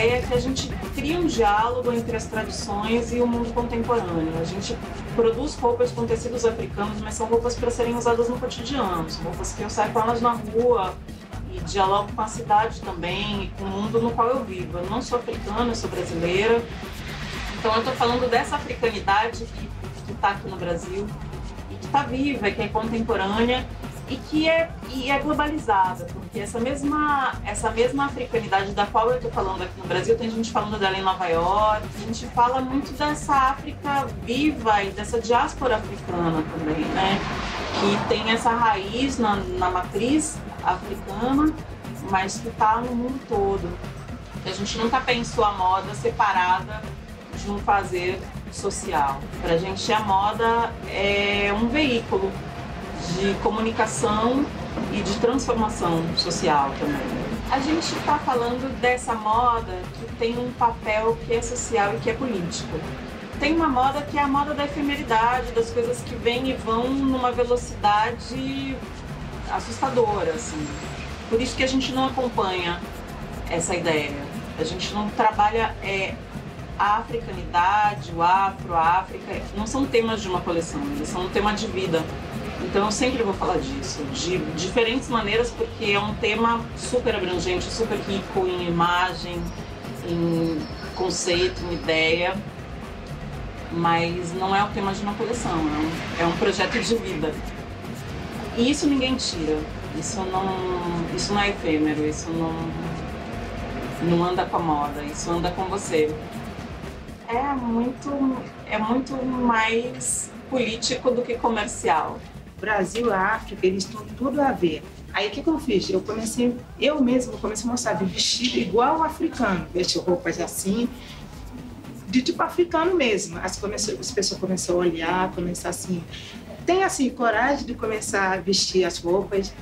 ideia é que a gente cria um diálogo entre as tradições e o mundo contemporâneo. A gente produz roupas com tecidos africanos, mas são roupas para serem usadas no cotidiano. São roupas que eu saio com elas na rua e dialogo com a cidade também e com o mundo no qual eu vivo. Eu não sou africana, eu sou brasileira. Então eu estou falando dessa africanidade que está aqui no Brasil e que está viva, que é contemporânea e que é, e é globalizada, porque essa mesma, essa mesma africanidade da qual eu estou falando aqui no Brasil, tem gente falando dela em Nova York, a gente fala muito dessa África viva e dessa diáspora africana também, né? Que tem essa raiz na, na matriz africana, mas que está no mundo todo. A gente nunca pensou a moda separada de um fazer social. Para a gente, a moda é um veículo de comunicação e de transformação social também. A gente está falando dessa moda que tem um papel que é social e que é político. Tem uma moda que é a moda da efemeridade, das coisas que vêm e vão numa velocidade assustadora, assim. Por isso que a gente não acompanha essa ideia. A gente não trabalha é, a africanidade, o afro, a África, não são temas de uma coleção, eles são um tema de vida. Então eu sempre vou falar disso, de diferentes maneiras, porque é um tema super abrangente, super rico em imagem, em conceito, em ideia, mas não é o tema de uma coleção, é um, é um projeto de vida. E isso ninguém tira, isso não, isso não é efêmero, isso não, não anda com a moda, isso anda com você. É muito, é muito mais político do que comercial. Brasil África, eles têm tudo a ver. Aí o que, que eu fiz? Eu comecei, eu mesma comecei a mostrar de vestido igual africano, vestir roupas assim, de tipo africano mesmo. As, comecei, as pessoas começaram a olhar, começar assim. Tem assim, coragem de começar a vestir as roupas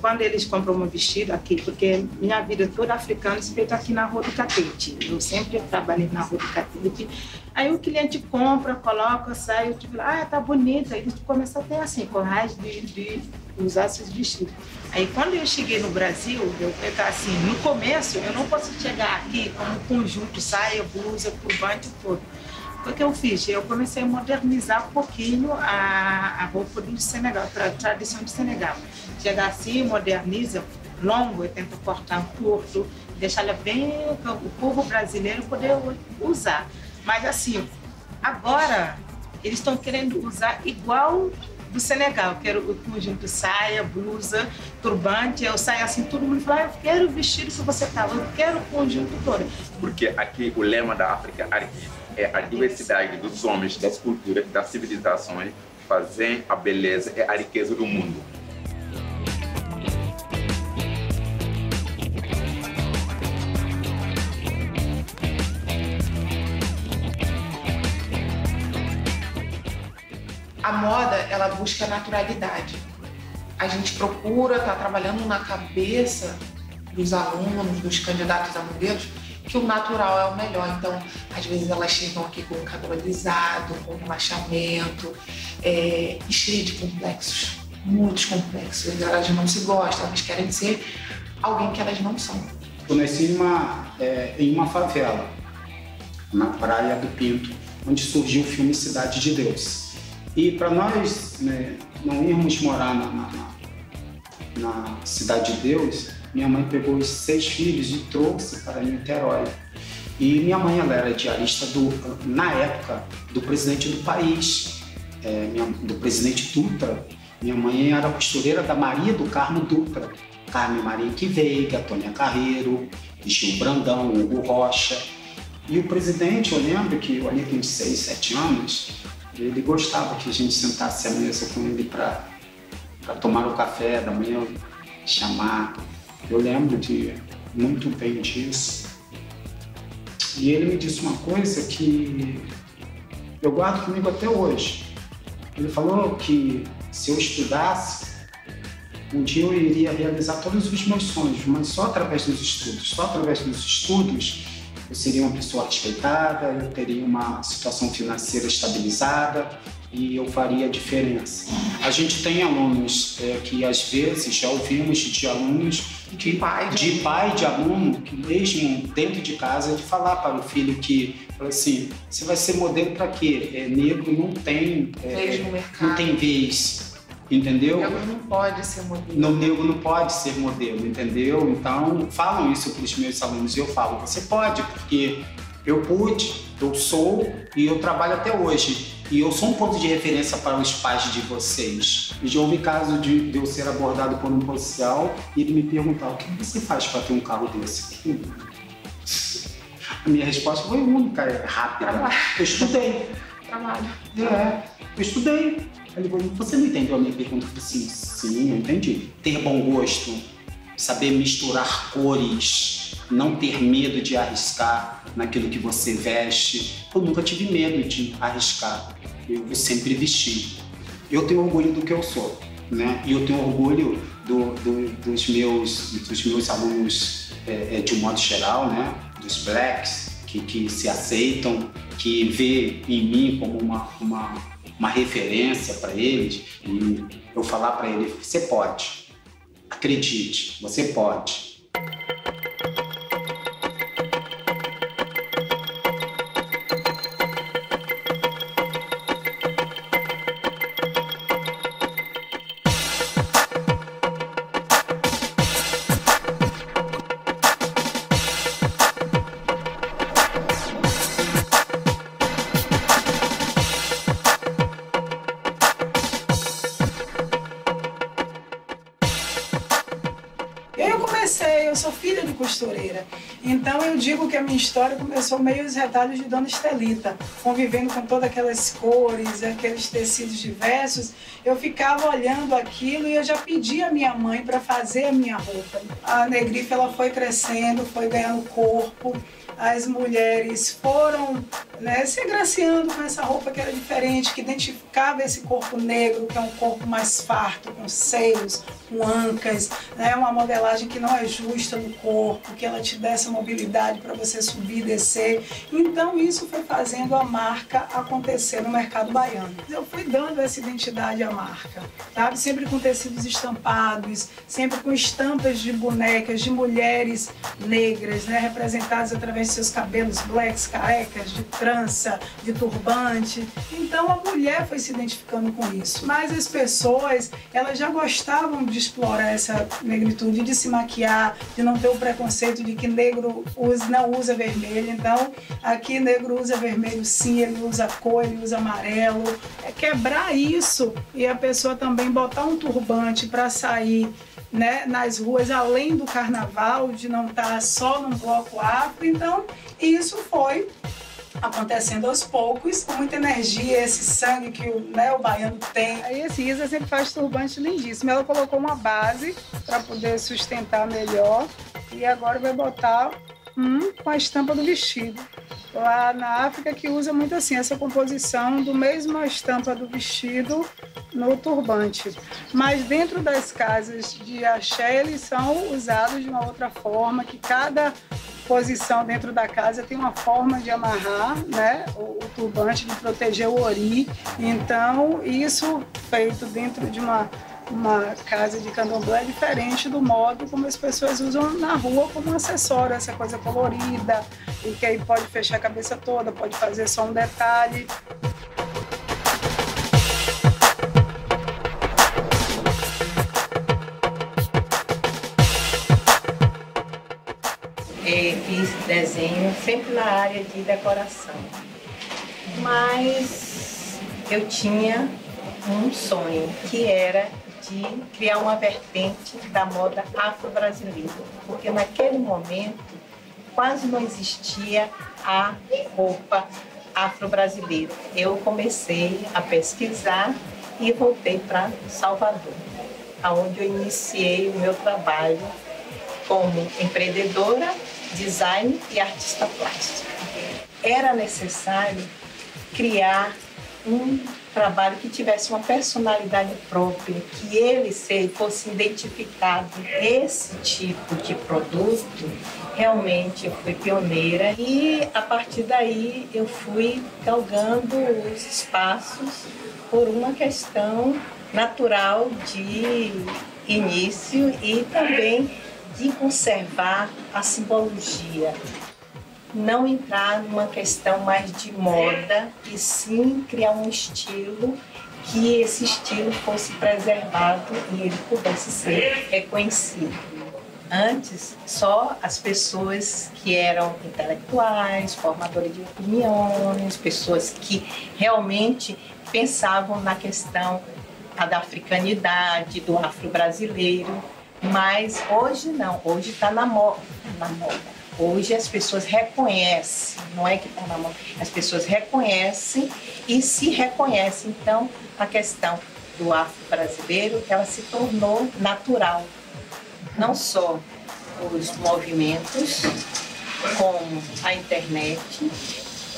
quando eles compram um vestido aqui, porque minha vida toda africana se feita aqui na Rua do Catete. Eu sempre trabalhei na Rua do Catete. Aí o cliente compra, coloca, sai, eu tipo, ah, tá bonita. Aí eles começam a ter assim, coragem de, de usar esses vestidos. Aí quando eu cheguei no Brasil, eu pensava assim, no começo eu não posso chegar aqui como conjunto, saia, blusa, turbante, tudo. O que eu fiz? Eu comecei a modernizar um pouquinho a, a roupa do Senegal, a tradição do Senegal. Assim, moderniza, longo, e tenta cortar curto, deixar ela bem, o povo brasileiro poder usar. Mas assim, agora eles estão querendo usar igual do Senegal. Quero o conjunto saia, blusa, turbante. Eu saio assim, todo mundo fala, ah, eu quero o vestido que você tá, eu quero o conjunto todo. Porque aqui o lema da África é é a diversidade dos homens, das culturas, das civilizações, fazem a beleza e a riqueza do mundo. Ela busca naturalidade. A gente procura estar tá trabalhando na cabeça dos alunos, dos candidatos a modelos, que o natural é o melhor. Então, às vezes elas chegam aqui com o cabelo alisado, com relaxamento, é, cheio de complexos, muitos complexos. Elas não se gostam, elas querem ser alguém que elas não são. Eu nasci em uma, é, em uma favela, na Praia do Pinto, onde surgiu o filme Cidade de Deus. E para nós né, não irmos morar na, na, na Cidade de Deus, minha mãe pegou os seis filhos e trouxe para Niterói. E minha mãe ela era diarista do, na época do presidente do país, é, minha, do presidente Dutra. Minha mãe era costureira da Maria do Carmo Dutra, Carmen Maria Veiga, Tônia Carreiro, Gil Brandão, Hugo Rocha. E o presidente, eu lembro que o Ali tem 6, 7 anos, ele gostava que a gente sentasse à mesa com ele para tomar o café da manhã, chamar eu lembro de muito bem disso. E ele me disse uma coisa que eu guardo comigo até hoje. Ele falou que se eu estudasse, um dia eu iria realizar todos os meus sonhos, mas só através dos estudos. Só através dos estudos eu seria uma pessoa respeitada, eu teria uma situação financeira estabilizada e eu faria a diferença. A gente tem alunos é, que às vezes já ouvimos de alunos de pai de, de pai de aluno que mesmo dentro de casa de falar para o filho que assim você vai ser modelo para quê? É, negro não tem é, não tem vez entendeu? O negro não pode ser modelo. No negro não pode ser modelo, entendeu? Então falam isso para os meus alunos e eu falo, você pode, porque eu pude, eu sou e eu trabalho até hoje. E eu sou um ponto de referência para os pais de vocês. E já houve caso de, de eu ser abordado por um policial e ele me perguntar: o que você faz para ter um carro desse? A minha resposta foi única, rápida. Trabalho. Eu estudei. Trabalho. É, eu estudei. Ele falou: você não entendeu a minha pergunta? Eu falei assim: sim, eu entendi. Ter bom gosto, saber misturar cores, não ter medo de arriscar naquilo que você veste. Eu nunca tive medo de arriscar. Eu sempre vesti. Eu tenho orgulho do que eu sou, né? E eu tenho orgulho do, do, dos, meus, dos meus alunos é, de um modo geral, né? Dos blacks que, que se aceitam, que vê em mim como uma, uma, uma referência para eles. E eu falar para eles, você pode, acredite, você pode. Costureira. Então eu digo que a minha história começou meio os retalhos de Dona Estelita, convivendo com todas aquelas cores, aqueles tecidos diversos. Eu ficava olhando aquilo e eu já pedi a minha mãe para fazer a minha roupa. A negrife ela foi crescendo, foi ganhando corpo as mulheres foram né, se agraciando com essa roupa que era diferente, que identificava esse corpo negro, que é um corpo mais farto, com seios, com ancas, né, uma modelagem que não é justa no corpo, que ela te dê essa mobilidade para você subir e descer. Então isso foi fazendo a marca acontecer no mercado baiano. Eu fui dando essa identidade à marca, sabe? Sempre com tecidos estampados, sempre com estampas de bonecas de mulheres negras, né, representadas através seus cabelos blacks, carecas, de trança, de turbante. Então a mulher foi se identificando com isso. Mas as pessoas, elas já gostavam de explorar essa negritude, de se maquiar, de não ter o preconceito de que negro usa, não usa vermelho. Então aqui negro usa vermelho sim, ele usa cor, ele usa amarelo. É quebrar isso e a pessoa também botar um turbante para sair né, nas ruas, além do carnaval, de não estar só num bloco afro. Então, isso foi acontecendo aos poucos, com muita energia, esse sangue que o, né, o baiano tem. Aí esse Isa sempre faz turbante lindíssimo. Ela colocou uma base para poder sustentar melhor e agora vai botar um com a estampa do vestido lá na África que usa muito assim essa composição do mesmo estampa do vestido no turbante. Mas dentro das casas de axé eles são usados de uma outra forma, que cada posição dentro da casa tem uma forma de amarrar né, o, o turbante, de proteger o ori. Então, isso feito dentro de uma uma casa de candomblé diferente do modo como as pessoas usam na rua como acessório, essa coisa colorida, e que aí pode fechar a cabeça toda, pode fazer só um detalhe. É, fiz desenho sempre na área de decoração. Mas eu tinha um sonho que era de criar uma vertente da moda afro-brasileira, porque naquele momento quase não existia a roupa afro-brasileira. Eu comecei a pesquisar e voltei para Salvador, onde eu iniciei o meu trabalho como empreendedora, design e artista plástica. Era necessário criar um trabalho que tivesse uma personalidade própria, que ele se fosse identificado esse tipo de produto, realmente eu fui pioneira. E a partir daí eu fui galgando os espaços por uma questão natural de início e também de conservar a simbologia não entrar numa questão mais de moda e sim criar um estilo que esse estilo fosse preservado e ele pudesse ser reconhecido. Antes, só as pessoas que eram intelectuais, formadores de opiniões, pessoas que realmente pensavam na questão da africanidade, do afro-brasileiro, mas hoje não, hoje está na moda, na moda Hoje as pessoas reconhecem, não é que estão na mão, as pessoas reconhecem e se reconhecem. Então, a questão do afro-brasileiro, ela se tornou natural. Não só os movimentos, como a internet,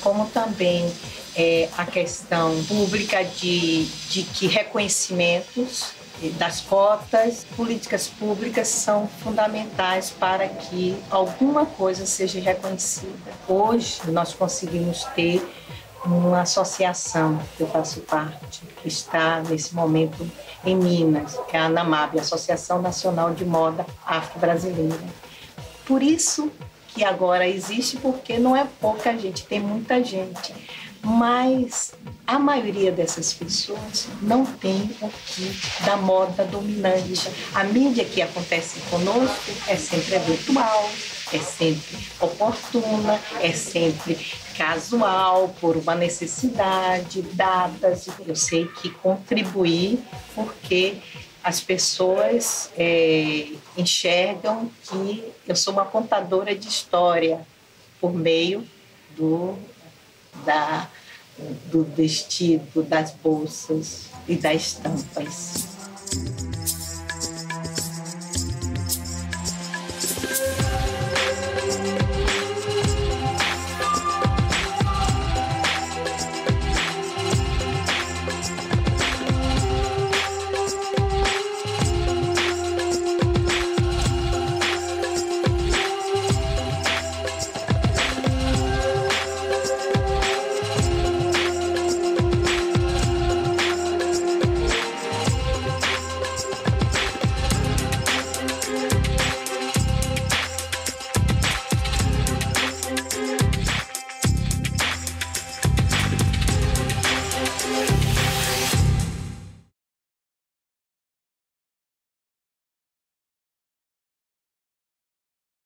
como também é, a questão pública de, de que reconhecimentos das cotas, políticas públicas são fundamentais para que alguma coisa seja reconhecida. Hoje nós conseguimos ter uma associação que eu faço parte, que está nesse momento em Minas, que é a ANAMAB, Associação Nacional de Moda Afro-Brasileira. Por isso que agora existe, porque não é pouca gente, tem muita gente mas a maioria dessas pessoas não tem o que da moda dominante. A mídia que acontece conosco é sempre virtual, é sempre oportuna, é sempre casual, por uma necessidade, datas. Eu sei que contribuir porque as pessoas é, enxergam que eu sou uma contadora de história por meio do da, do vestido, das bolsas e das estampas.